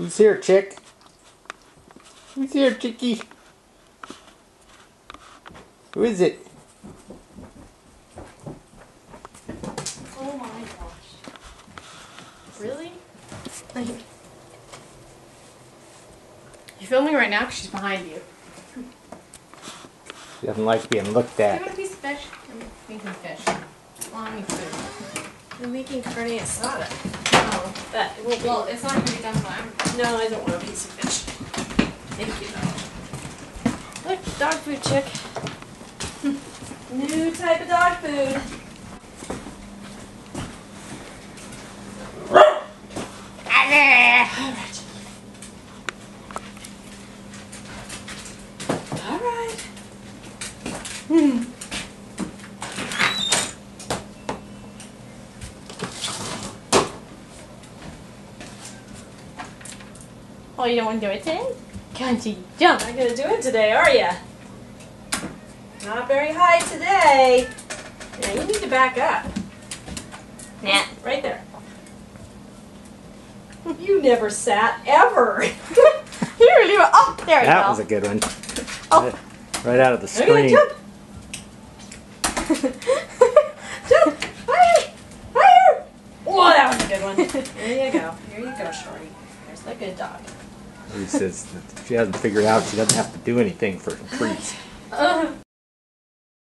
Who's here, Chic? Who's here, chickie? Who is it? Oh my gosh. Really? Like, you're filming right now because she's behind you. She doesn't like being looked Do you at. want a piece of fish? I'm making fish. Mean food. I'm making carne asada. Oh. That won't be. Well, it's not going to be done by no, I don't want a piece of fish. Thank you though. Look, dog food Chic. New type of dog food. Alright. Alright. Hmm. Oh, you don't want to do it today? Can't you jump? Not gonna do it today, are ya? Not very high today. Yeah, you need to back up. Nah. Right there. You never sat ever. You really were. Oh, there we That go. was a good one. Oh. Right out of the I'm gonna screen. jump. jump. Higher. Higher. Oh, that was a good one. There you go. Here you go, Shorty. There's the good dog. He says that she hasn't figured out she doesn't have to do anything for treats.